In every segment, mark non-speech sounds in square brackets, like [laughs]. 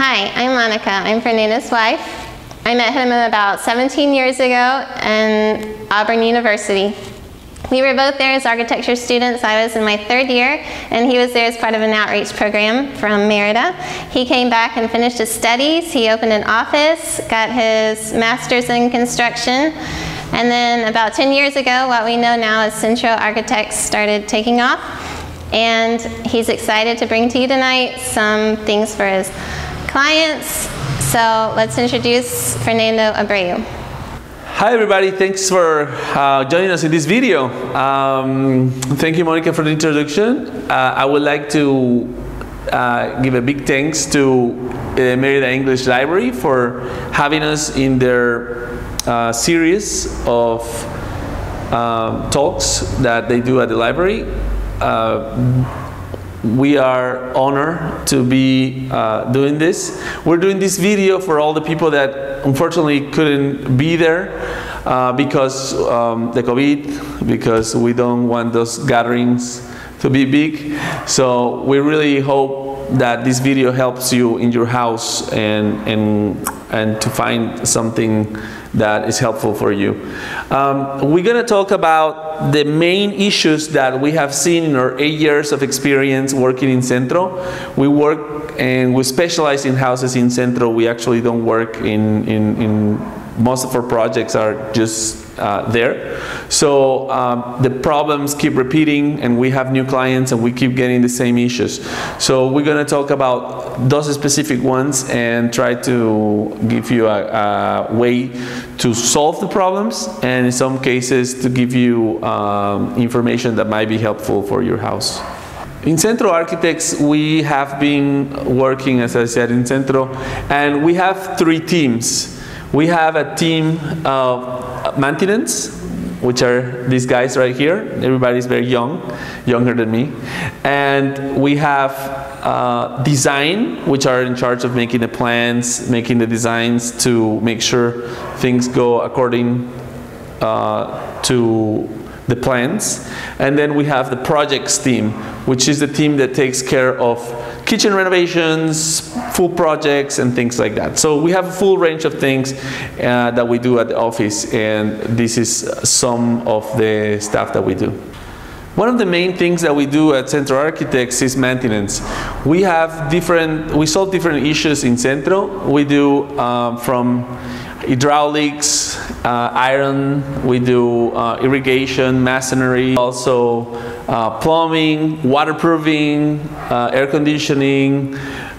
Hi, I'm Monica. I'm Fernando's wife. I met him about 17 years ago in Auburn University. We were both there as architecture students. I was in my third year, and he was there as part of an outreach program from Merida. He came back and finished his studies. He opened an office, got his master's in construction, and then about 10 years ago, what we know now as Centro Architects started taking off. And he's excited to bring to you tonight some things for his clients. So let's introduce Fernando Abreu. Hi everybody, thanks for uh, joining us in this video. Um, thank you Monica for the introduction. Uh, I would like to uh, give a big thanks to uh, Merida English Library for having us in their uh, series of um, talks that they do at the library. We are honored to be uh, doing this. We're doing this video for all the people that unfortunately couldn't be there uh, because um, the COVID, because we don't want those gatherings to be big. So we really hope that this video helps you in your house and, and, and to find something that is helpful for you. Um, we're going to talk about the main issues that we have seen in our eight years of experience working in Centro. We work and we specialize in houses in Centro. We actually don't work in, in, in most of our projects are just uh, there. So um, the problems keep repeating and we have new clients and we keep getting the same issues. So we're going to talk about those specific ones and try to give you a, a way to solve the problems and in some cases to give you um, information that might be helpful for your house. In Centro Architects, we have been working, as I said, in Centro, and we have three teams. We have a team of maintenance, which are these guys right here. Everybody's very young, younger than me. And we have uh, design, which are in charge of making the plans, making the designs to make sure things go according uh, to the plans. And then we have the projects team, which is the team that takes care of kitchen renovations, full projects, and things like that. So we have a full range of things uh, that we do at the office, and this is some of the stuff that we do. One of the main things that we do at Centro Architects is maintenance. We have different, we solve different issues in Centro. We do um, from hydraulics, uh, iron, we do uh, irrigation, masonry, also uh, plumbing, waterproofing, uh, air conditioning,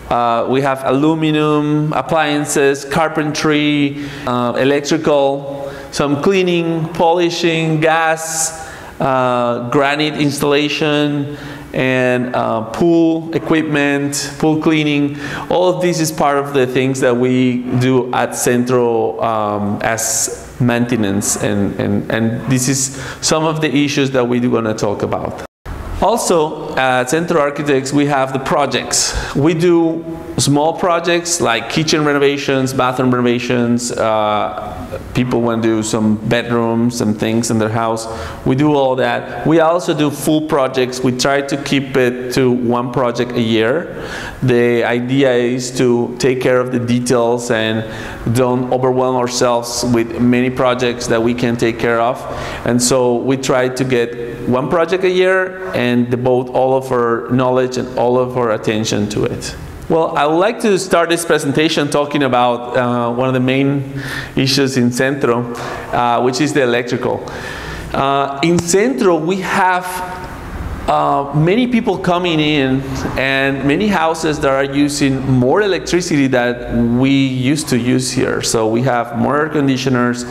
uh, we have aluminum, appliances, carpentry, uh, electrical, some cleaning, polishing, gas, granite installation, and uh, pool equipment, pool cleaning. All of this is part of the things that we do at Centro um, as maintenance and, and, and this is some of the issues that we're going to talk about. Also, at Centro Architects, we have the projects. We do small projects like kitchen renovations, bathroom renovations. Uh, people want to do some bedrooms, some things in their house. We do all that. We also do full projects. We try to keep it to one project a year. The idea is to take care of the details and don't overwhelm ourselves with many projects that we can take care of. And so we try to get one project a year and devote all of our knowledge and all of our attention to it. Well, I would like to start this presentation talking about uh, one of the main issues in Centro, uh, which is the electrical. Uh, in Centro, we have uh, many people coming in and many houses that are using more electricity than we used to use here. So we have more air conditioners,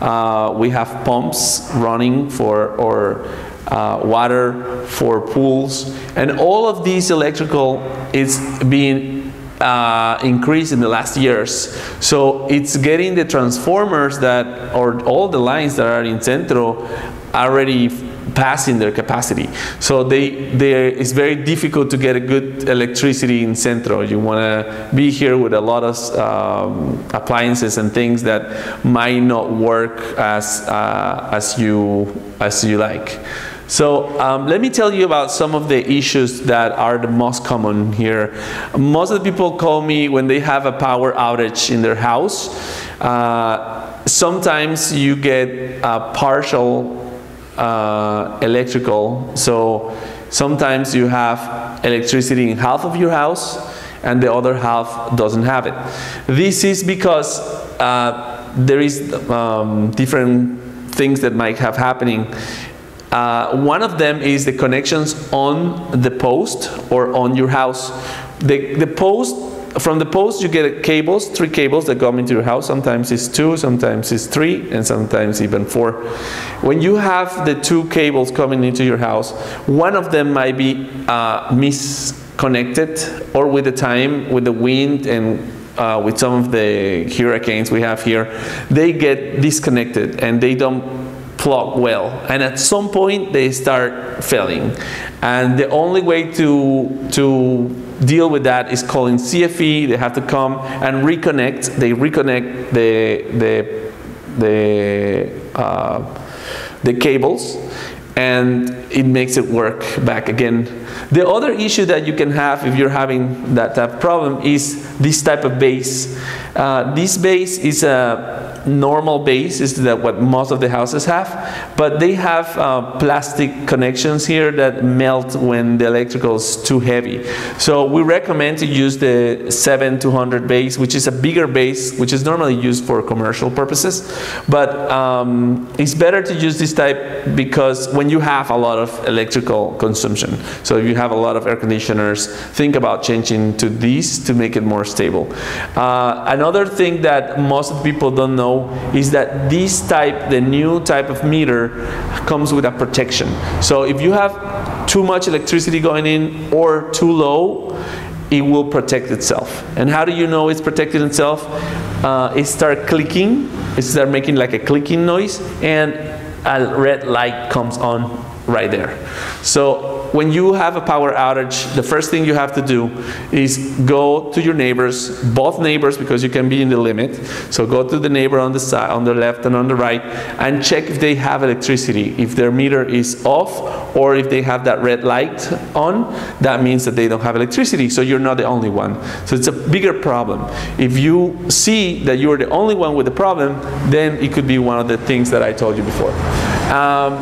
uh, we have pumps running for or uh, water for pools, and all of these electrical is being uh, increased in the last years. So it's getting the transformers that, or all the lines that are in Centro already passing their capacity. So they, they, it's very difficult to get a good electricity in Centro. You want to be here with a lot of um, appliances and things that might not work as, uh, as, you, as you like. So um, let me tell you about some of the issues that are the most common here. Most of the people call me when they have a power outage in their house. Uh, sometimes you get a partial uh, electrical. So sometimes you have electricity in half of your house and the other half doesn't have it. This is because uh, there is um, different things that might have happening uh, one of them is the connections on the post or on your house. The, the post, from the post you get cables, three cables that come into your house. Sometimes it's two, sometimes it's three, and sometimes even four. When you have the two cables coming into your house, one of them might be uh, misconnected or with the time, with the wind and uh, with some of the hurricanes we have here, they get disconnected and they don't plug well. And at some point they start failing. And the only way to, to deal with that is calling CFE. They have to come and reconnect. They reconnect the, the, the, uh, the cables and it makes it work back again. The other issue that you can have if you're having that type of problem is this type of base. Uh, this base is a normal base is that what most of the houses have, but they have uh, plastic connections here that melt when the electrical is too heavy. So we recommend to use the 7200 base, which is a bigger base, which is normally used for commercial purposes. But um, it's better to use this type because when you have a lot of electrical consumption, so if you have a lot of air conditioners, think about changing to these to make it more stable. Uh, another thing that most people don't know is that this type, the new type of meter, comes with a protection. So if you have too much electricity going in or too low, it will protect itself. And how do you know it's protected itself? Uh, it start clicking, it start making like a clicking noise, and a red light comes on right there. So when you have a power outage, the first thing you have to do is go to your neighbors, both neighbors because you can be in the limit. So go to the neighbor on the side, on the left and on the right, and check if they have electricity. If their meter is off or if they have that red light on, that means that they don't have electricity. So you're not the only one. So it's a bigger problem. If you see that you're the only one with the problem, then it could be one of the things that I told you before. Um,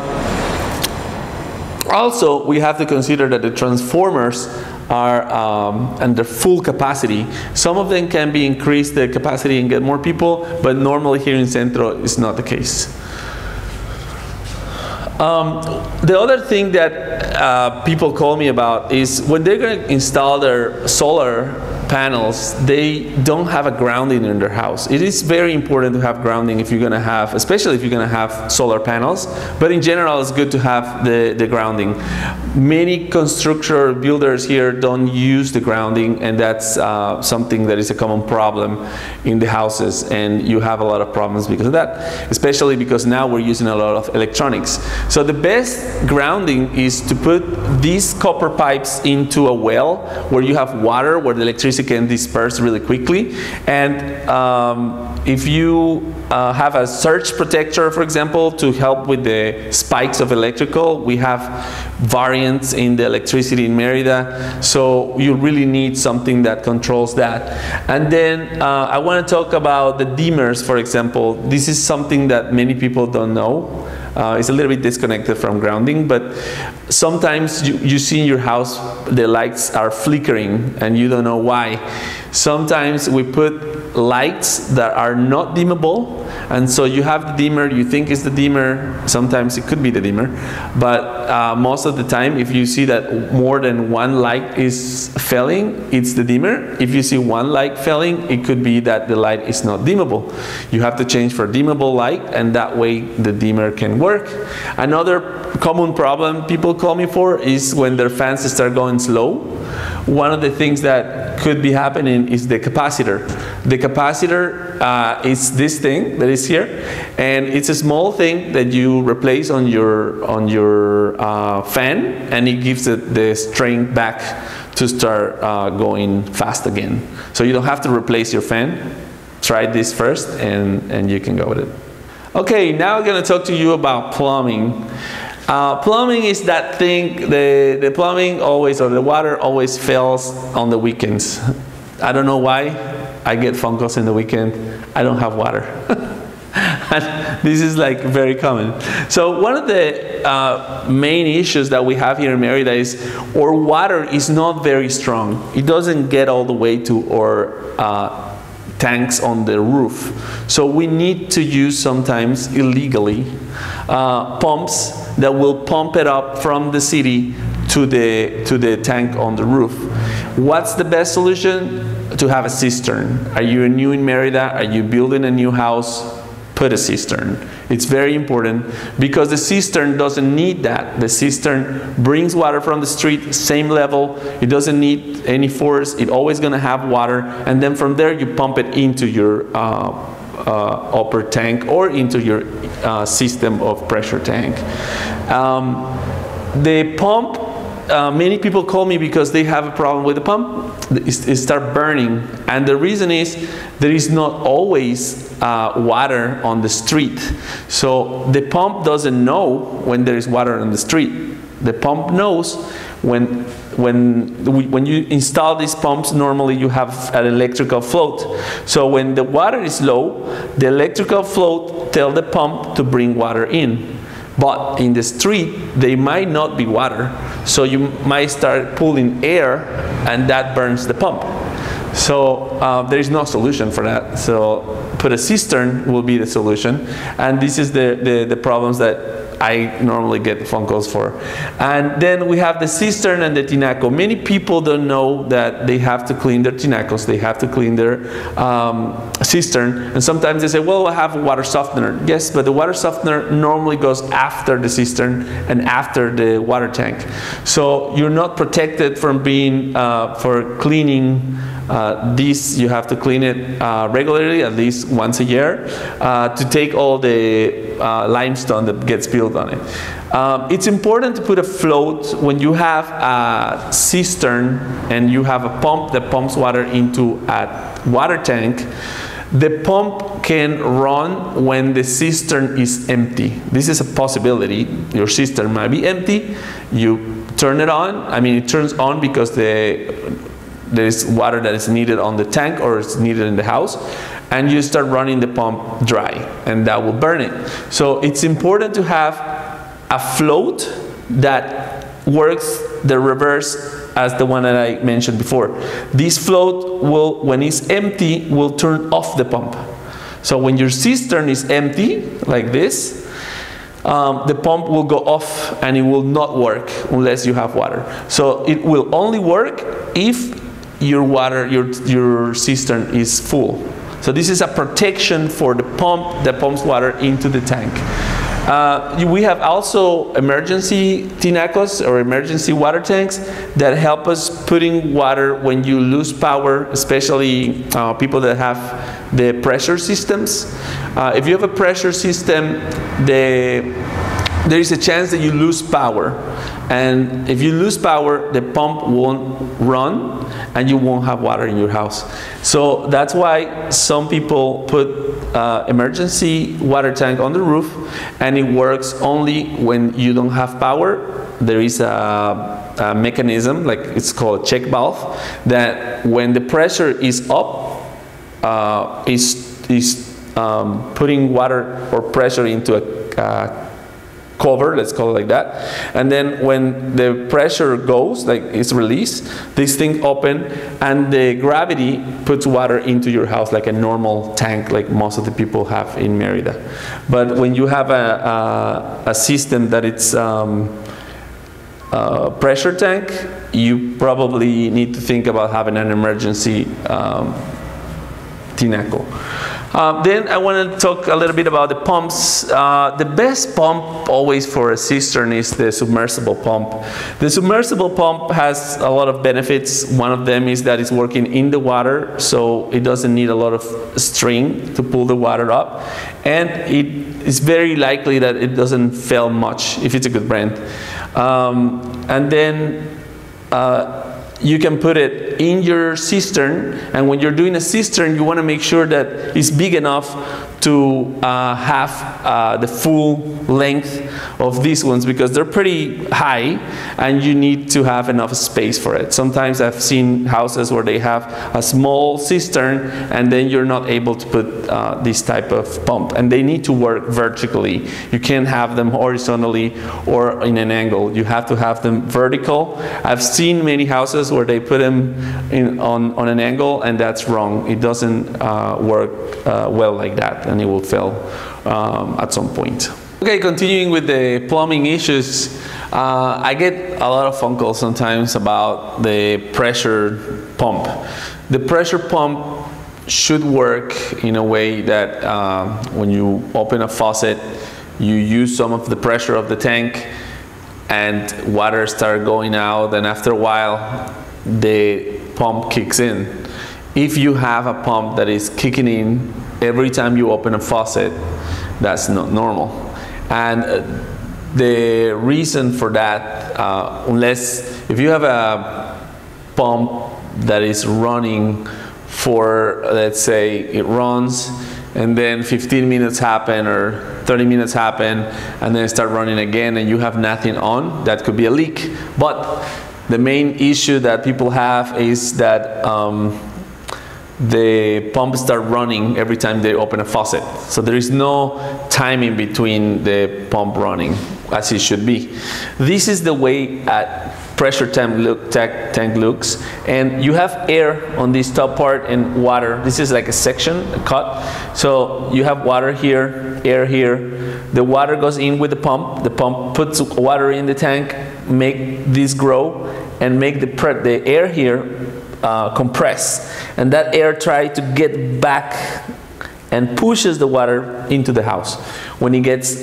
also, we have to consider that the transformers are um, under full capacity. Some of them can be increased the capacity and get more people, but normally here in Centro is not the case. Um, the other thing that uh, people call me about is when they're going to install their solar panels, they don't have a grounding in their house. It is very important to have grounding if you're going to have, especially if you're going to have solar panels, but in general it's good to have the, the grounding. Many constructor builders here don't use the grounding and that's uh, something that is a common problem in the houses and you have a lot of problems because of that, especially because now we're using a lot of electronics. So the best grounding is to put these copper pipes into a well where you have water, where the electricity can disperse really quickly. And um, if you uh, have a surge protector, for example, to help with the spikes of electrical, we have variants in the electricity in Merida. So you really need something that controls that. And then uh, I want to talk about the dimmers, for example. This is something that many people don't know. Uh, it's a little bit disconnected from grounding, but sometimes you, you see in your house the lights are flickering and you don't know why. Sometimes we put lights that are not dimmable and so you have the dimmer, you think is the dimmer, sometimes it could be the dimmer, but uh, most of the time if you see that more than one light is failing, it's the dimmer. If you see one light failing, it could be that the light is not dimmable. You have to change for dimmable light and that way the dimmer can work. Another common problem people call me for is when their fans start going slow one of the things that could be happening is the capacitor. The capacitor uh, is this thing that is here, and it's a small thing that you replace on your on your uh, fan, and it gives it the strength back to start uh, going fast again. So you don't have to replace your fan. Try this first, and and you can go with it. Okay, now I'm going to talk to you about plumbing. Uh, plumbing is that thing, the, the plumbing always, or the water always fails on the weekends. I don't know why. I get phone calls in the weekend. I don't have water. [laughs] and this is like very common. So one of the uh, main issues that we have here in Merida is our water is not very strong. It doesn't get all the way to our uh, tanks on the roof. So we need to use sometimes illegally uh, pumps that will pump it up from the city to the, to the tank on the roof. What's the best solution? To have a cistern. Are you new in Merida? Are you building a new house? Put a cistern. It's very important because the cistern doesn't need that. The cistern brings water from the street, same level. It doesn't need any force. It's always going to have water. And then from there, you pump it into your uh, uh, upper tank or into your uh, system of pressure tank. Um, the pump, uh, many people call me because they have a problem with the pump. It, it start burning, and the reason is there is not always uh, water on the street. So the pump doesn't know when there is water on the street. The pump knows when when when you install these pumps normally you have an electrical float so when the water is low the electrical float tell the pump to bring water in but in the street they might not be water so you might start pulling air and that burns the pump. So uh, there is no solution for that. So put a cistern will be the solution. And this is the, the, the problems that I normally get phone calls for. And then we have the cistern and the tinaco. Many people don't know that they have to clean their tinacos, they have to clean their um, cistern. And sometimes they say, well, I have a water softener. Yes, but the water softener normally goes after the cistern and after the water tank. So you're not protected from being, uh, for cleaning uh, these you have to clean it uh, regularly, at least once a year, uh, to take all the uh, limestone that gets built on it. Um, it's important to put a float when you have a cistern and you have a pump that pumps water into a water tank. The pump can run when the cistern is empty. This is a possibility. Your cistern might be empty. You turn it on. I mean, it turns on because the there is water that is needed on the tank or is needed in the house and you start running the pump dry and that will burn it. So it's important to have a float that works the reverse as the one that I mentioned before. This float will, when it's empty, will turn off the pump. So when your cistern is empty, like this, um, the pump will go off and it will not work unless you have water. So it will only work if your water, your, your cistern is full. So this is a protection for the pump that pumps water into the tank. Uh, we have also emergency tinacos or emergency water tanks that help us putting water when you lose power, especially uh, people that have the pressure systems. Uh, if you have a pressure system, the, there is a chance that you lose power. And if you lose power, the pump won't run and you won't have water in your house. So that's why some people put uh, emergency water tank on the roof and it works only when you don't have power. There is a, a mechanism, like it's called check valve, that when the pressure is up, uh, is, is um, putting water or pressure into a uh, cover, let's call it like that. And then when the pressure goes, like it's released, this thing open and the gravity puts water into your house like a normal tank like most of the people have in Merida. But when you have a, a, a system that it's um, pressure tank, you probably need to think about having an emergency um, tinaco. Uh, then I want to talk a little bit about the pumps. Uh, the best pump always for a cistern is the submersible pump. The submersible pump has a lot of benefits. One of them is that it's working in the water, so it doesn't need a lot of string to pull the water up. And it is very likely that it doesn't fail much if it's a good brand. Um, and then uh, you can put it in your cistern. And when you're doing a cistern, you want to make sure that it's big enough to uh, have uh, the full length of these ones because they're pretty high and you need to have enough space for it. Sometimes I've seen houses where they have a small cistern and then you're not able to put uh, this type of pump and they need to work vertically. You can't have them horizontally or in an angle. You have to have them vertical. I've seen many houses where they put them in, on, on an angle and that's wrong. It doesn't uh, work uh, well like that and it will fail um, at some point. Okay, continuing with the plumbing issues, uh, I get a lot of phone calls sometimes about the pressure pump. The pressure pump should work in a way that um, when you open a faucet, you use some of the pressure of the tank and water start going out and after a while the pump kicks in. If you have a pump that is kicking in every time you open a faucet, that's not normal. And uh, the reason for that, uh, unless if you have a pump that is running for, let's say, it runs and then 15 minutes happen or 30 minutes happen and then start running again and you have nothing on, that could be a leak. But the main issue that people have is that um, the pump start running every time they open a faucet. So there is no timing between the pump running as it should be. This is the way a pressure tank, look, tank looks and you have air on this top part and water. This is like a section, a cut. So you have water here, air here. The water goes in with the pump. The pump puts water in the tank, make this grow and make the, the air here uh, compress and that air tries to get back and pushes the water into the house. When it gets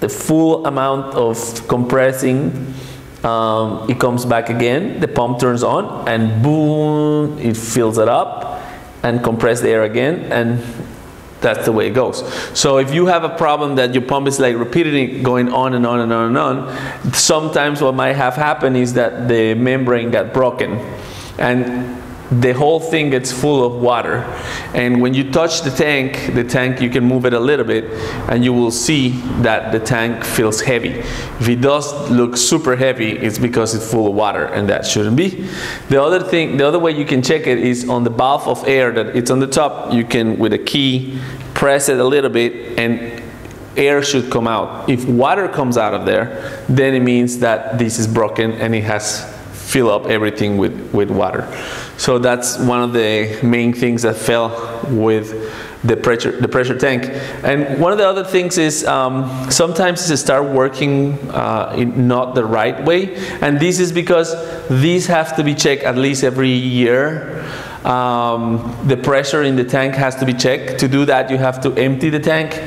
the full amount of compressing, um, it comes back again, the pump turns on and boom, it fills it up and compress the air again and that's the way it goes. So if you have a problem that your pump is like repeatedly going on and on and on and on, sometimes what might have happened is that the membrane got broken and the whole thing gets full of water. And when you touch the tank, the tank, you can move it a little bit and you will see that the tank feels heavy. If it does look super heavy, it's because it's full of water and that shouldn't be. The other thing, the other way you can check it is on the valve of air that it's on the top, you can, with a key, press it a little bit and air should come out. If water comes out of there, then it means that this is broken and it has fill up everything with, with water. So that's one of the main things that fell with the pressure, the pressure tank. And one of the other things is um, sometimes it start working uh, not the right way. And this is because these have to be checked at least every year. Um, the pressure in the tank has to be checked. To do that, you have to empty the tank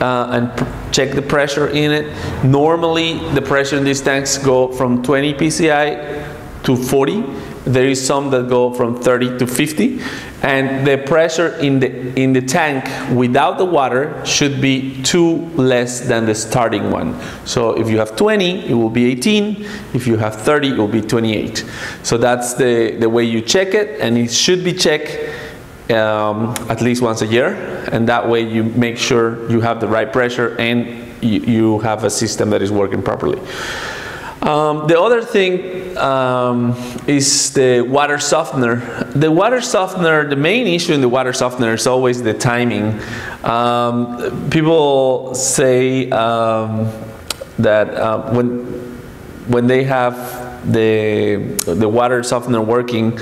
uh, and check the pressure in it. Normally, the pressure in these tanks go from 20 psi to 40. There is some that go from 30 to 50. And the pressure in the, in the tank without the water should be two less than the starting one. So if you have 20, it will be 18. If you have 30, it will be 28. So that's the, the way you check it. And it should be checked um, at least once a year. And that way you make sure you have the right pressure and you, you have a system that is working properly. Um, the other thing um, is the water softener. The water softener, the main issue in the water softener is always the timing. Um, people say um, that uh, when, when they have the, the water softener working,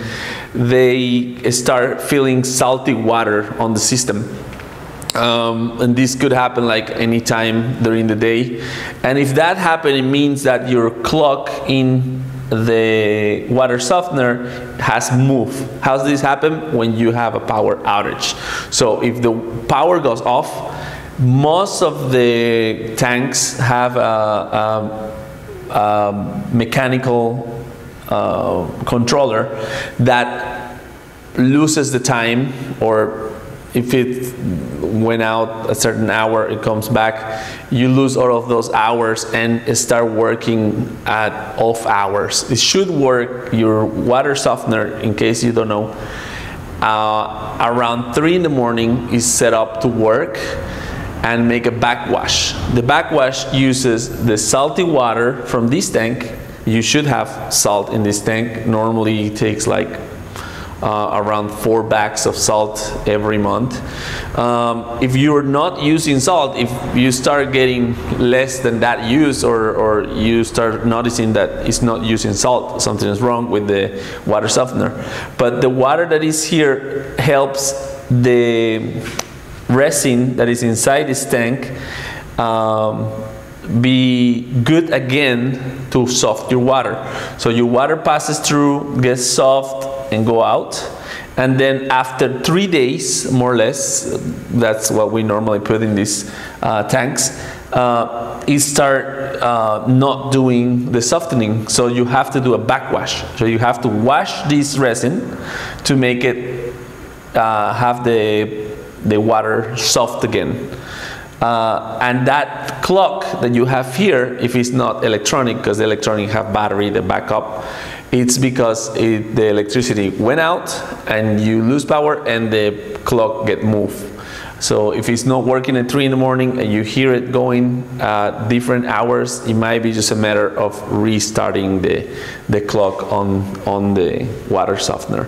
they start feeling salty water on the system. Um, and this could happen like any time during the day. And if that happens, it means that your clock in the water softener has moved. How does this happen? When you have a power outage. So if the power goes off, most of the tanks have a, a, a mechanical uh, controller that loses the time or if it went out a certain hour, it comes back, you lose all of those hours and start working at off hours. It should work, your water softener, in case you don't know, uh, around 3 in the morning is set up to work and make a backwash. The backwash uses the salty water from this tank. You should have salt in this tank. Normally it takes like uh, around four bags of salt every month. Um, if you're not using salt, if you start getting less than that use or, or you start noticing that it's not using salt, something is wrong with the water softener. But the water that is here helps the resin that is inside this tank um, be good again to soft your water. So your water passes through, gets soft, and go out. And then after three days, more or less, that's what we normally put in these uh, tanks, uh, it start uh, not doing the softening. So you have to do a backwash. So you have to wash this resin to make it uh, have the the water soft again. Uh, and that clock that you have here, if it's not electronic, because the electronic have battery, the backup, it's because it, the electricity went out and you lose power and the clock get moved. So if it's not working at 3 in the morning and you hear it going uh, different hours, it might be just a matter of restarting the, the clock on, on the water softener.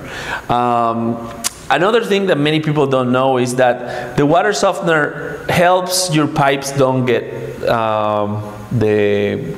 Um, Another thing that many people don't know is that the water softener helps your pipes don't get um, the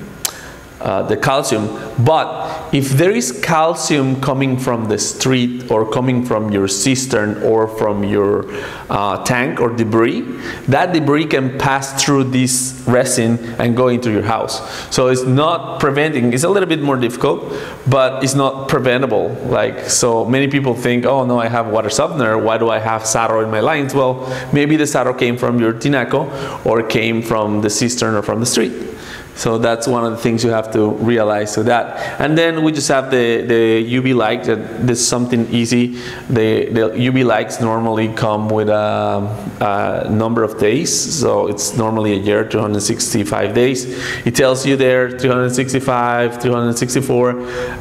uh, the calcium. But if there is calcium coming from the street or coming from your cistern or from your uh, tank or debris, that debris can pass through this resin and go into your house. So it's not preventing, it's a little bit more difficult, but it's not preventable. Like, so many people think, oh no, I have water softener, why do I have sarro in my lines? Well, maybe the sarro came from your tinaco or came from the cistern or from the street. So that's one of the things you have to realize so that. And then we just have the, the UV light, this is something easy. The, the UV lights normally come with a, a, number of days. So it's normally a year, 265 days. It tells you there 365, 364,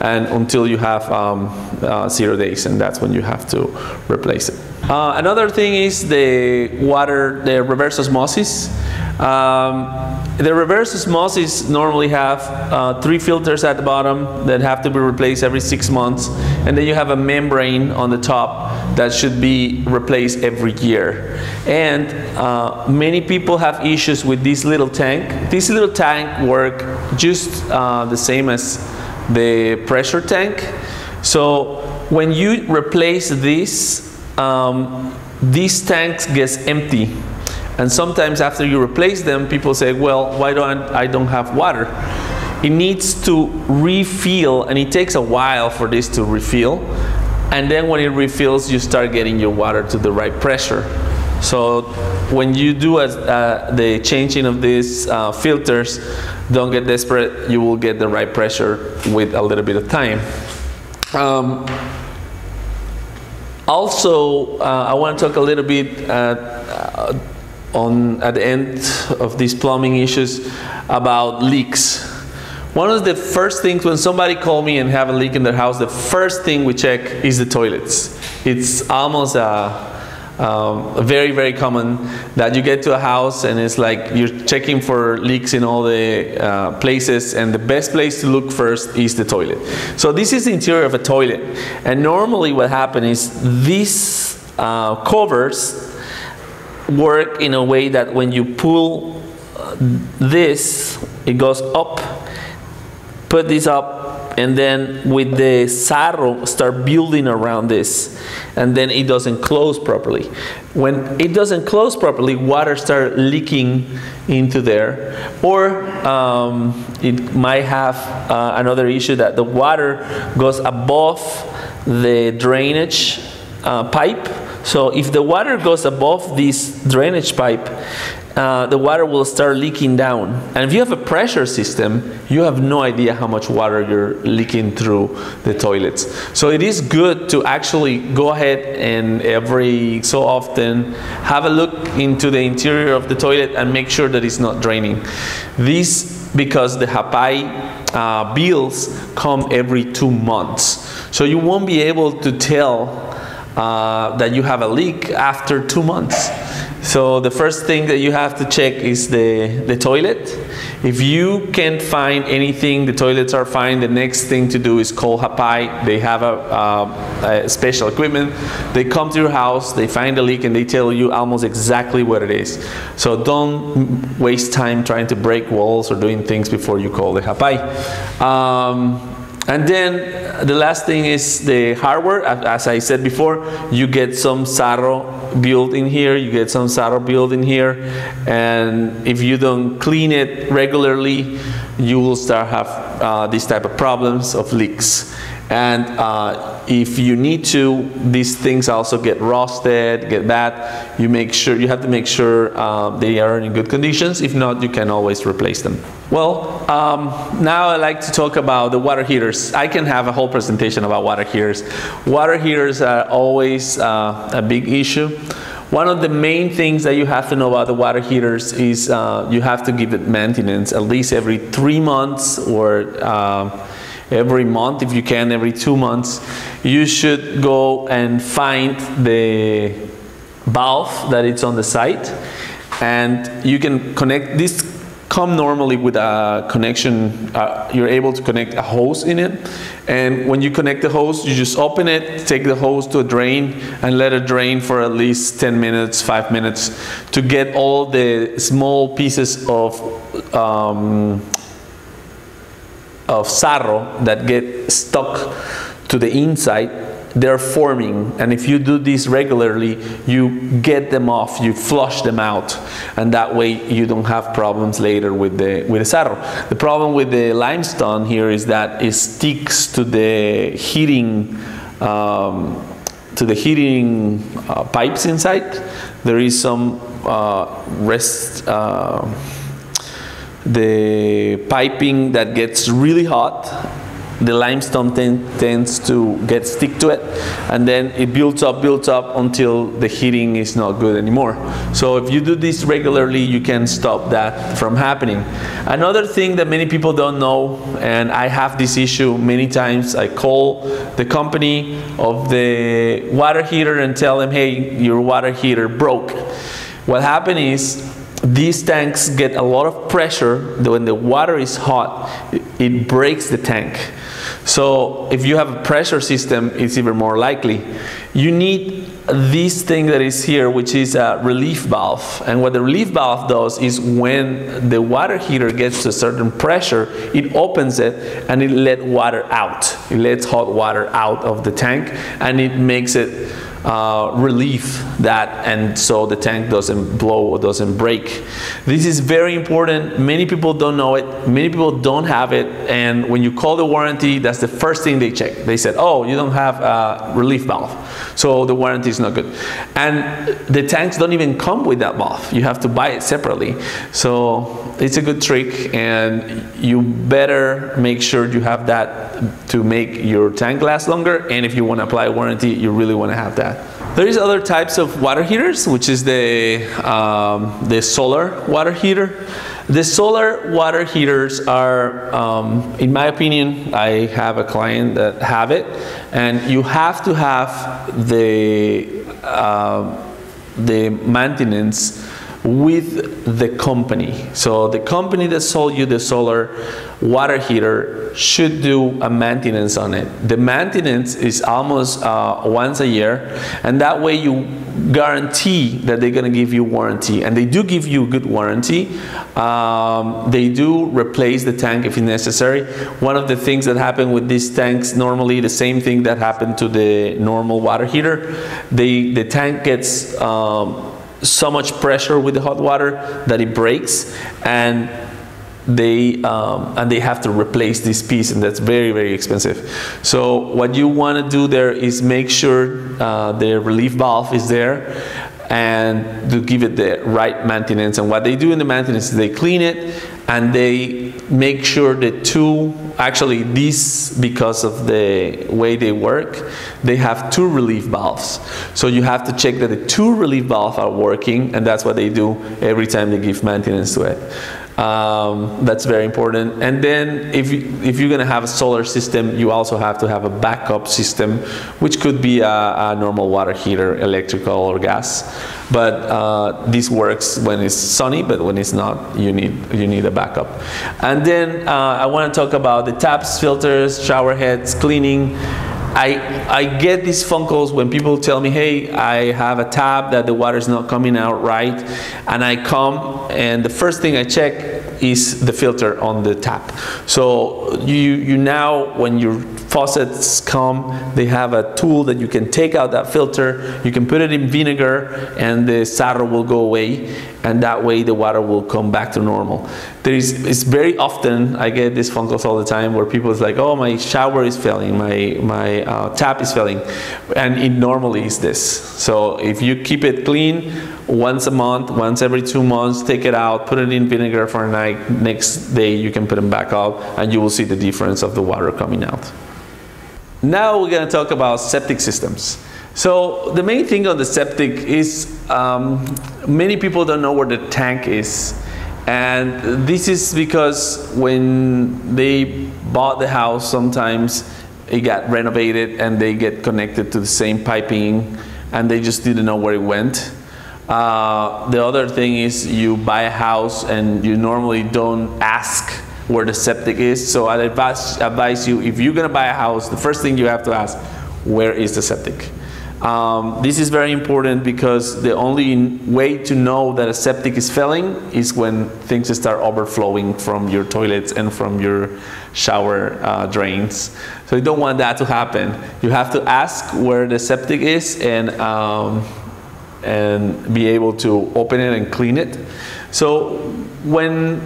and until you have um, uh, zero days, and that's when you have to replace it. Uh, another thing is the water, the reverse osmosis. Um, the reverse osmosis normally have uh, three filters at the bottom that have to be replaced every six months. And then you have a membrane on the top that should be replaced every year. And uh, many people have issues with this little tank. This little tank work just uh, the same as the pressure tank. So when you replace this, um, these tanks gets empty and sometimes after you replace them, people say, well, why don't I don't have water? It needs to refill, and it takes a while for this to refill. And then when it refills, you start getting your water to the right pressure. So when you do a, uh, the changing of these uh, filters, don't get desperate. You will get the right pressure with a little bit of time. Um, also, uh, I want to talk a little bit uh, on at the end of these plumbing issues about leaks. One of the first things when somebody call me and have a leak in their house, the first thing we check is the toilets. It's almost a, um, very very common that you get to a house and it's like you're checking for leaks in all the uh, places and the best place to look first is the toilet so this is the interior of a toilet and normally what happens is these uh, covers work in a way that when you pull uh, this, it goes up, put this up, and then with the sarro start building around this and then it doesn't close properly. When it doesn't close properly water start leaking into there or um, it might have uh, another issue that the water goes above the drainage uh, pipe So if the water goes above this drainage pipe, uh, the water will start leaking down. And if you have a pressure system, you have no idea how much water you're leaking through the toilets. So it is good to actually go ahead and every so often have a look into the interior of the toilet and make sure that it's not draining. This because the JAPAY uh, bills come every two months. So you won't be able to tell uh, that you have a leak after two months. So the first thing that you have to check is the, the toilet. If you can't find anything, the toilets are fine, the next thing to do is call JAPAY. They have a, uh, a special equipment. They come to your house, they find the leak, and they tell you almost exactly what it is. So don't waste time trying to break walls or doing things before you call the JAPAY. Um, and then the last thing is the hardware. As I said before, you get some Sarro built in here, you get some Sarro built in here, and if you don't clean it regularly, you will start have uh, these type of problems of leaks. And uh, if you need to, these things also get rusted, get bad. You make sure you have to make sure uh, they are in good conditions. If not, you can always replace them. Well, um, now I like to talk about the water heaters. I can have a whole presentation about water heaters. Water heaters are always uh, a big issue. One of the main things that you have to know about the water heaters is uh, you have to give it maintenance at least every three months or uh, every month if you can, every two months. You should go and find the valve that it's on the site and you can connect this come normally with a connection, uh, you're able to connect a hose in it. And when you connect the hose, you just open it, take the hose to a drain, and let it drain for at least 10 minutes, 5 minutes, to get all the small pieces of um, of sarro that get stuck to the inside they're forming. And if you do this regularly you get them off you flush them out. And that way you don't have problems later with the with the sarro. The problem with the limestone here is that it sticks to the heating um, to the heating uh, pipes inside. There is some uh, rest uh, the piping that gets really hot the limestone ten, tends to get stick to it and then it builds up builds up until the heating is not good anymore. So if you do this regularly you can stop that from happening. Another thing that many people don't know and i have this issue many times i call the company of the water heater and tell them hey your water heater broke. What happened is these tanks get a lot of pressure when the water is hot it breaks the tank so if you have a pressure system, it's even more likely. You need this thing that is here, which is a relief valve. And what the relief valve does is when the water heater gets to a certain pressure, it opens it and it lets water out. It lets hot water out of the tank and it makes it uh, relief that and so the tank doesn't blow or doesn't break. This is very important. Many people don't know it. Many people don't have it. And when you call the warranty, that's the first thing they check. They said, oh, you don't have a relief valve. So the warranty is not good. And the tanks don't even come with that valve. You have to buy it separately. So it's a good trick and you better make sure you have that to make your tank last longer. And if you want to apply warranty, you really want to have that. There is other types of water heaters, which is the, um, the solar water heater. The solar water heaters are, um, in my opinion, I have a client that have it, and you have to have the, uh, the maintenance with the company. So the company that sold you the solar water heater should do a maintenance on it. The maintenance is almost uh, once a year and that way you guarantee that they're going to give you warranty and they do give you good warranty. Um, they do replace the tank if necessary. One of the things that happen with these tanks normally the same thing that happened to the normal water heater. They, the tank gets um, so much pressure with the hot water that it breaks and they um, and they have to replace this piece and that's very very expensive. So what you want to do there is make sure uh, the relief valve is there and to give it the right maintenance. And what they do in the maintenance is they clean it and they make sure the two actually these because of the way they work they have two relief valves. So you have to check that the two relief valves are working and that's what they do every time they give maintenance to it um, that's very important. And then if, you, if you're gonna have a solar system, you also have to have a backup system, which could be a, a normal water heater, electrical or gas. But uh, this works when it's sunny, but when it's not, you need, you need a backup. And then uh, I wanna talk about the taps, filters, shower heads, cleaning. I, I get these phone calls when people tell me, hey, I have a tap that the water is not coming out right. And I come and the first thing I check is the filter on the tap. So you, you now, when your faucets come, they have a tool that you can take out that filter, you can put it in vinegar and the sarro will go away and that way the water will come back to normal. There is, it's very often, I get these phone calls all the time where people is like, oh, my shower is failing, my, my uh, tap is failing, and it normally is this. So if you keep it clean once a month, once every two months, take it out, put it in vinegar for a night, next day you can put them back up and you will see the difference of the water coming out. Now we're going to talk about septic systems. So the main thing on the septic is um, many people don't know where the tank is. And this is because when they bought the house, sometimes it got renovated and they get connected to the same piping and they just didn't know where it went. Uh, the other thing is you buy a house and you normally don't ask where the septic is. So I'd advise, advise you, if you're gonna buy a house, the first thing you have to ask, where is the septic? Um, this is very important because the only way to know that a septic is failing is when things start overflowing from your toilets and from your shower uh, drains. So you don't want that to happen. You have to ask where the septic is and, um, and be able to open it and clean it. So when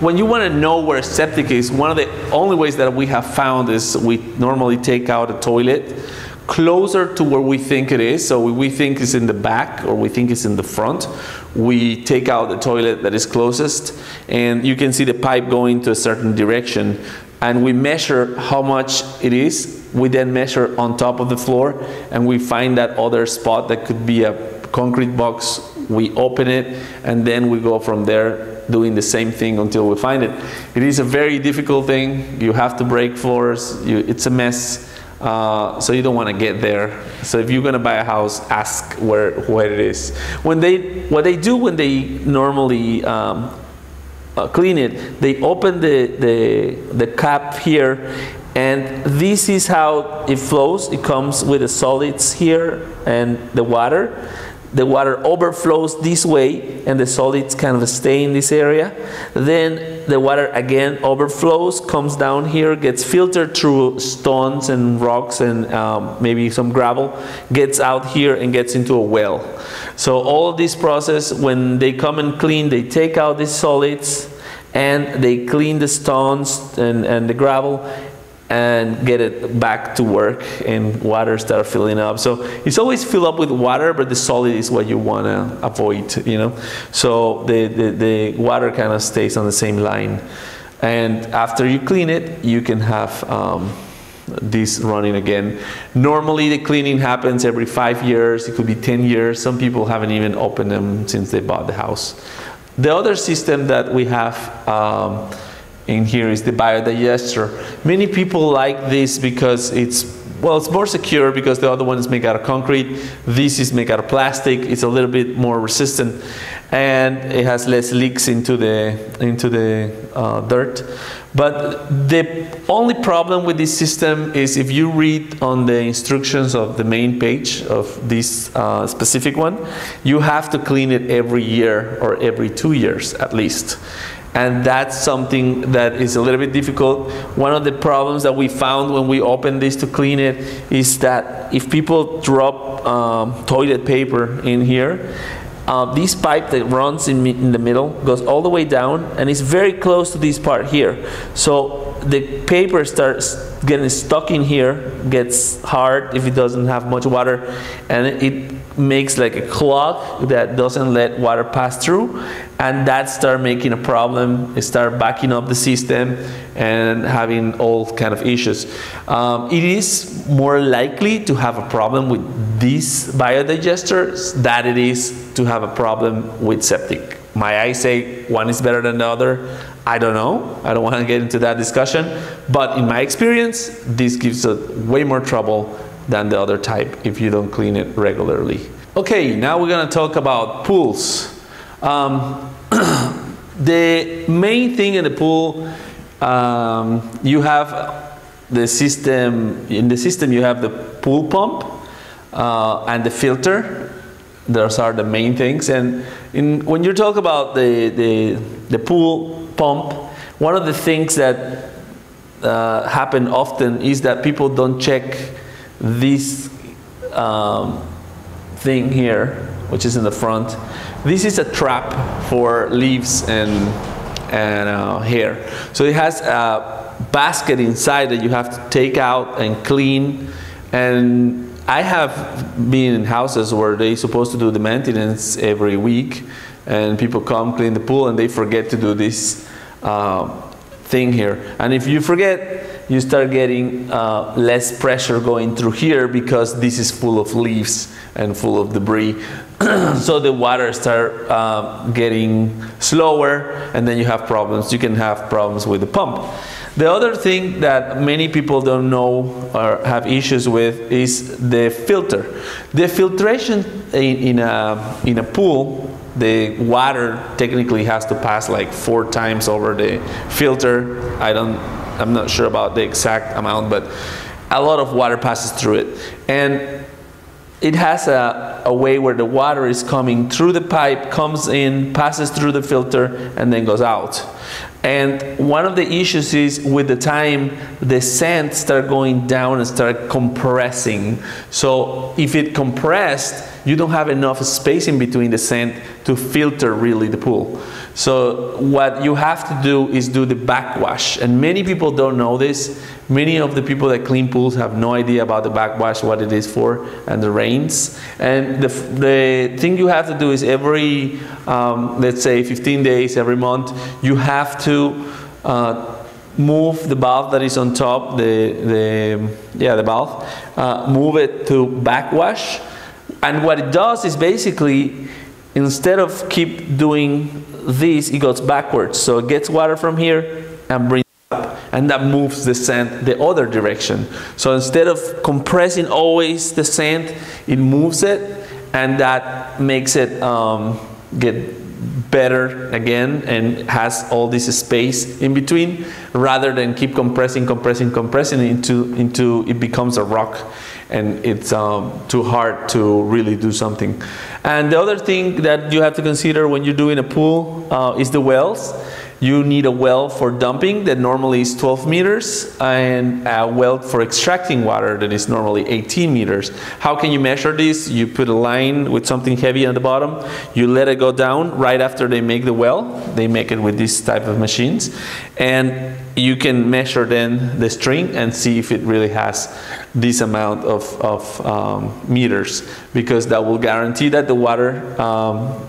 when you want to know where a septic is, one of the only ways that we have found is we normally take out a toilet closer to where we think it is. So we think it's in the back or we think it's in the front. We take out the toilet that is closest and you can see the pipe going to a certain direction and we measure how much it is. We then measure on top of the floor and we find that other spot that could be a concrete box. We open it and then we go from there doing the same thing until we find it. It is a very difficult thing. You have to break floors. You, it's a mess. Uh, so you don't want to get there. So if you're going to buy a house, ask where where it is. When they what they do when they normally um, uh, clean it, they open the the the cap here, and this is how it flows. It comes with the solids here and the water the water overflows this way and the solids kind of stay in this area. Then the water again overflows, comes down here, gets filtered through stones and rocks and um, maybe some gravel, gets out here and gets into a well. So all of this process, when they come and clean, they take out these solids and they clean the stones and, and the gravel and get it back to work and water start filling up. So it's always fill up with water, but the solid is what you want to avoid, you know. So the, the, the water kind of stays on the same line. And after you clean it, you can have um, this running again. Normally the cleaning happens every five years, it could be 10 years. Some people haven't even opened them since they bought the house. The other system that we have um, in here is the biodigester. Many people like this because it's well, it's more secure because the other one is made out of concrete. This is made out of plastic. It's a little bit more resistant, and it has less leaks into the into the uh, dirt. But the only problem with this system is if you read on the instructions of the main page of this uh, specific one, you have to clean it every year or every two years at least and that's something that is a little bit difficult. One of the problems that we found when we opened this to clean it is that if people drop um, toilet paper in here, uh, this pipe that runs in, in the middle goes all the way down and it's very close to this part here. So the paper starts getting stuck in here, gets hard if it doesn't have much water, and it makes like a clog that doesn't let water pass through and that start making a problem it start backing up the system and having all kind of issues um, it is more likely to have a problem with these biodigesters than it is to have a problem with septic my eyes say one is better than the other I don't know. I don't want to get into that discussion. But in my experience, this gives us way more trouble than the other type if you don't clean it regularly. Okay, now we're going to talk about pools. Um, [clears throat] the main thing in the pool, um, you have the system, in the system you have the pool pump uh, and the filter. Those are the main things. And in, when you talk about the, the, the pool pump, one of the things that uh, happen often is that people don't check this um, thing here, which is in the front. This is a trap for leaves and, and uh, hair. So it has a basket inside that you have to take out and clean. And I have been in houses where they're supposed to do the maintenance every week and people come clean the pool and they forget to do this uh, thing here. And if you forget, you start getting uh, less pressure going through here because this is full of leaves and full of debris. [clears throat] so the water start uh, getting slower and then you have problems. You can have problems with the pump. The other thing that many people don't know or have issues with is the filter. The filtration in, in, a, in a pool, the water technically has to pass like four times over the filter. I don't I'm not sure about the exact amount, but a lot of water passes through it. And it has a, a way where the water is coming through the pipe, comes in, passes through the filter, and then goes out. And one of the issues is with the time, the sand start going down and start compressing. So if it compressed, you don't have enough space in between the sand to filter really the pool. So what you have to do is do the backwash. And many people don't know this. Many of the people that clean pools have no idea about the backwash, what it is for, and the rains. And the, the thing you have to do is every, um, let's say 15 days, every month, you have to uh, move the valve that is on top, the, the yeah, the valve, uh, move it to backwash. And what it does is basically, instead of keep doing this, it goes backwards. So it gets water from here and brings up, and that moves the sand the other direction. So instead of compressing always the sand, it moves it, and that makes it um, get better again and has all this space in between rather than keep compressing compressing compressing into into it becomes a rock and it's um, too hard to really do something and the other thing that you have to consider when you're doing a pool uh, is the wells you need a well for dumping that normally is 12 meters and a well for extracting water that is normally 18 meters. How can you measure this? You put a line with something heavy on the bottom, you let it go down right after they make the well. They make it with this type of machines. And you can measure then the string and see if it really has this amount of, of um, meters because that will guarantee that the water um,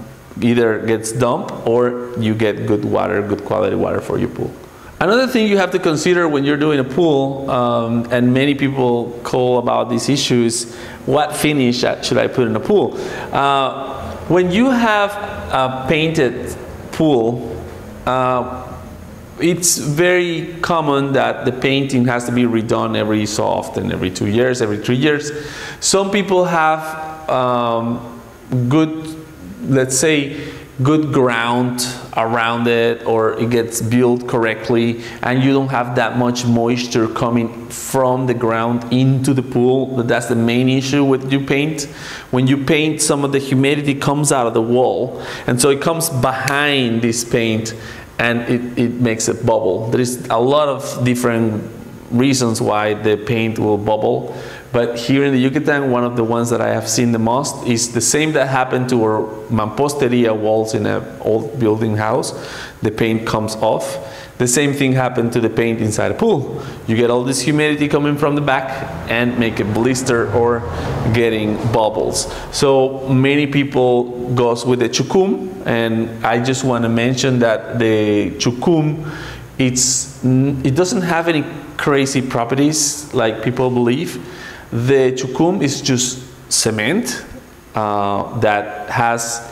either gets dumped or you get good water, good quality water for your pool. Another thing you have to consider when you're doing a pool, um, and many people call about these issues, what finish should I put in a pool? Uh, when you have a painted pool, uh, it's very common that the painting has to be redone every so often, every two years, every three years. Some people have um, good let's say, good ground around it or it gets built correctly and you don't have that much moisture coming from the ground into the pool that's the main issue with you paint when you paint some of the humidity comes out of the wall and so it comes behind this paint and it, it makes a bubble there is a lot of different reasons why the paint will bubble But here in the Yucatan, one of the ones that I have seen the most is the same that happened to our mamposteria walls in an old building house. The paint comes off. The same thing happened to the paint inside a pool. You get all this humidity coming from the back and make a blister or getting bubbles. So many people goes with the chukum and I just want to mention that the chukum it's it doesn't have any crazy properties like people believe the chukum is just cement uh, that has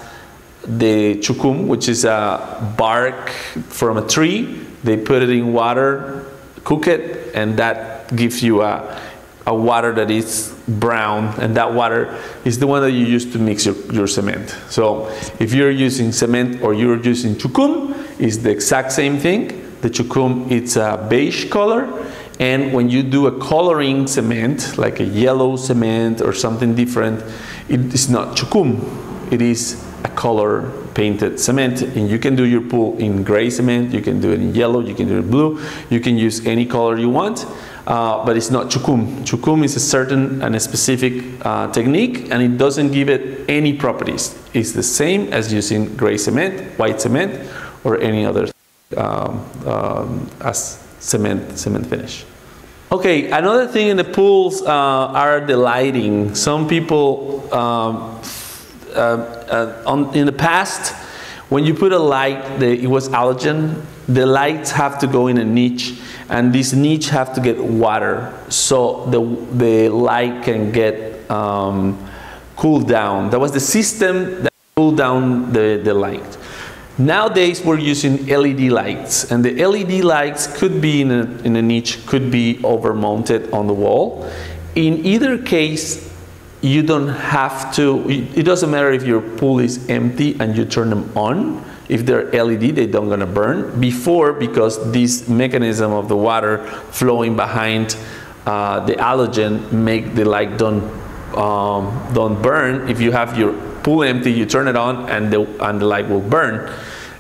the chukum, which is a bark from a tree. They put it in water, cook it, and that gives you a, a water that is brown, and that water is the one that you use to mix your, your cement. So if you're using cement or you're using chukum, it's the exact same thing. The chukum, it's a beige color, and when you do a coloring cement, like a yellow cement or something different, it is not chukum. It is a color painted cement. And you can do your pool in gray cement, you can do it in yellow, you can do it blue, you can use any color you want. Uh, but it's not chukum. Chukum is a certain and a specific uh, technique and it doesn't give it any properties. It's the same as using gray cement, white cement, or any other um, um, as cement, cement finish. Okay, another thing in the pools uh, are the lighting. Some people, um, uh, uh, on, in the past, when you put a light, the, it was halogen, the lights have to go in a niche, and this niche have to get water, so the, the light can get um, cooled down. That was the system that cooled down the, the light. Nowadays, we're using LED lights, and the LED lights could be in a, in a niche, could be over mounted on the wall. In either case, you don't have to, it doesn't matter if your pool is empty and you turn them on. If they're LED, they don't gonna burn. Before, because this mechanism of the water flowing behind uh, the halogen make the light don't, um, don't burn. If you have your pool empty, you turn it on and the, and the light will burn.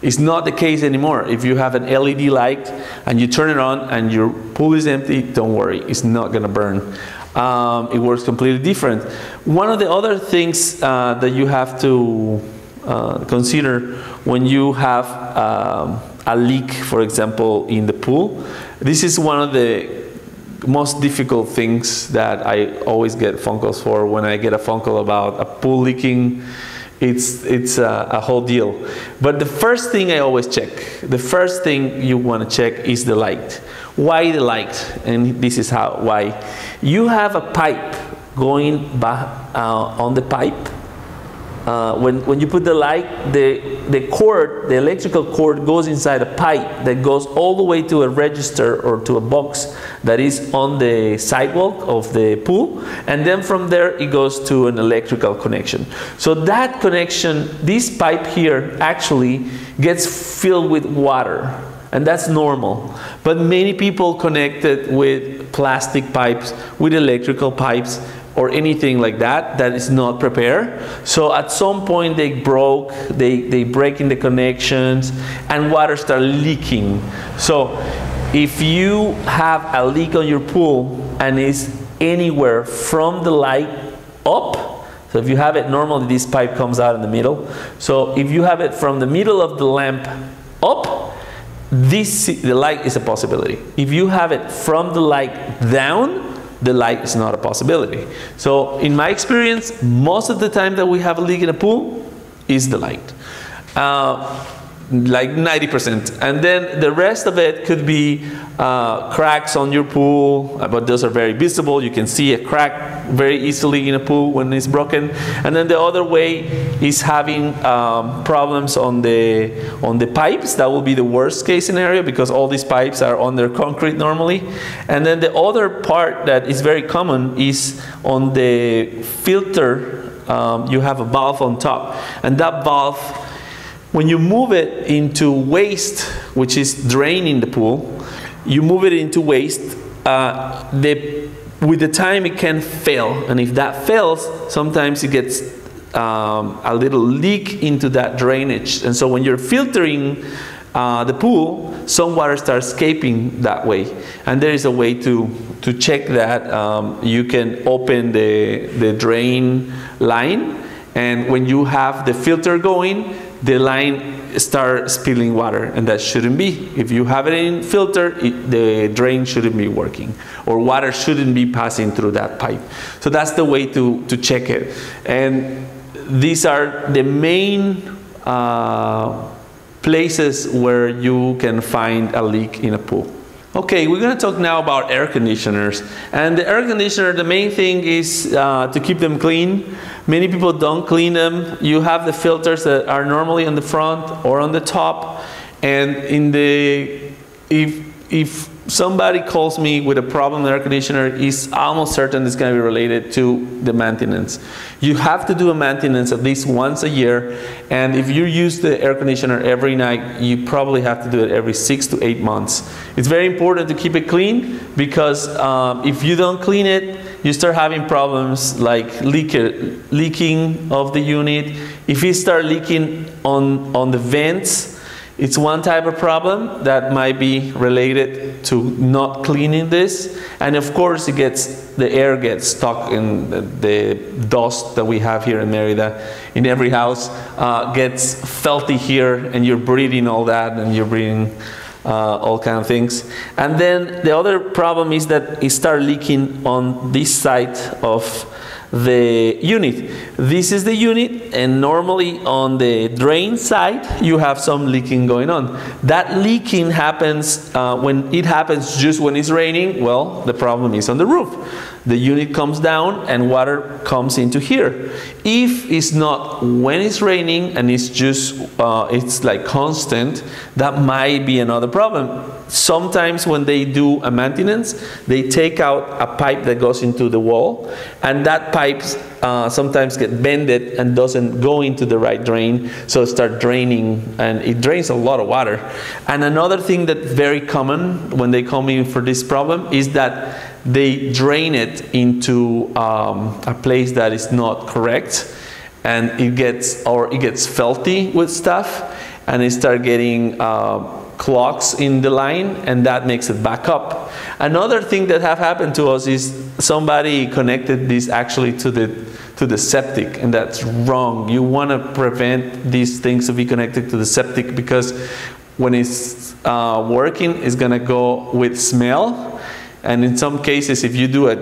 It's not the case anymore. If you have an LED light and you turn it on and your pool is empty, don't worry, it's not gonna burn. Um, it works completely different. One of the other things uh, that you have to uh, consider when you have um, a leak, for example, in the pool, this is one of the most difficult things that I always get phone calls for when I get a phone call about a pool leaking it's, it's a, a, whole deal. But the first thing I always check, the first thing you want to check is the light. Why the light? And this is how, why. You have a pipe going by, uh, on the pipe. Uh, when, when you put the light, the, the cord, the electrical cord goes inside a pipe that goes all the way to a register or to a box that is on the sidewalk of the pool and then from there it goes to an electrical connection. So that connection, this pipe here actually gets filled with water and that's normal. But many people connect it with plastic pipes, with electrical pipes, or anything like that that is not prepared. So at some point they broke, they, they break in the connections, and water start leaking. So if you have a leak on your pool and it's anywhere from the light up, so if you have it normally this pipe comes out in the middle. So if you have it from the middle of the lamp up, this the light is a possibility. If you have it from the light down, the light is not a possibility. So in my experience, most of the time that we have a leak in a pool is the light. Uh, like 90%. And then the rest of it could be uh, cracks on your pool, but those are very visible. You can see a crack very easily in a pool when it's broken. And then the other way is having um, problems on the, on the pipes. That will be the worst case scenario because all these pipes are under concrete normally. And then the other part that is very common is on the filter, um, you have a valve on top. And that valve when you move it into waste, which is draining the pool, you move it into waste, uh, the, with the time it can fail. And if that fails, sometimes it gets um, a little leak into that drainage. And so when you're filtering uh, the pool, some water starts escaping that way. And there is a way to, to check that. Um, you can open the, the drain line, and when you have the filter going, the line start spilling water, and that shouldn't be. If you have it in filter, it, the drain shouldn't be working, or water shouldn't be passing through that pipe. So that's the way to, to check it. And these are the main uh, places where you can find a leak in a pool. Okay, we're going to talk now about air conditioners. And the air conditioner, the main thing is uh, to keep them clean. Many people don't clean them. You have the filters that are normally on the front or on the top. And in the, if, if somebody calls me with a problem with air conditioner, it's almost certain it's going to be related to the maintenance. You have to do a maintenance at least once a year, and if you use the air conditioner every night, you probably have to do it every six to eight months. It's very important to keep it clean because um, if you don't clean it, you start having problems like leak leaking of the unit. If it start leaking on, on the vents, it's one type of problem that might be related to not cleaning this. And of course, it gets, the air gets stuck in the, the dust that we have here in Merida. In every house uh, gets filthy here and you're breathing all that and you're breathing uh, all kind of things. And then the other problem is that it starts leaking on this side of the unit. This is the unit and normally on the drain side you have some leaking going on. That leaking happens uh, when it happens just when it's raining, well the problem is on the roof. The unit comes down and water comes into here. If it's not when it's raining and it's just, uh, it's like constant, that might be another problem sometimes when they do a maintenance, they take out a pipe that goes into the wall, and that pipe uh, sometimes get bended and doesn't go into the right drain, so start draining, and it drains a lot of water. And another thing that's very common when they come in for this problem is that they drain it into um, a place that is not correct, and it gets or it gets filthy with stuff, and it start getting. Uh, clogs in the line and that makes it back up. Another thing that have happened to us is somebody connected this actually to the to the septic and that's wrong. You want to prevent these things to be connected to the septic because when it's uh, working it's going to go with smell and in some cases if you do a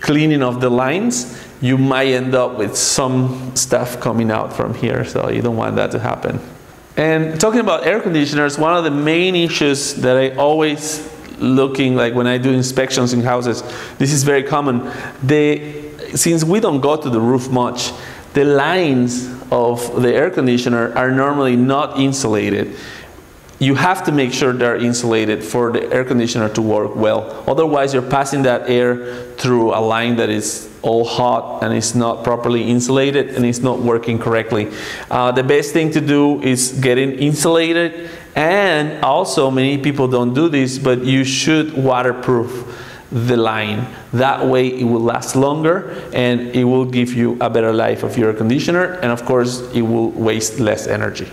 cleaning of the lines you might end up with some stuff coming out from here so you don't want that to happen. And talking about air conditioners, one of the main issues that I always looking like when I do inspections in houses, this is very common. The, since we don't go to the roof much, the lines of the air conditioner are normally not insulated. You have to make sure they're insulated for the air conditioner to work well. Otherwise, you're passing that air through a line that is all hot and it's not properly insulated and it's not working correctly. Uh, the best thing to do is getting insulated and also many people don't do this but you should waterproof the line. That way it will last longer and it will give you a better life of your air conditioner and of course it will waste less energy.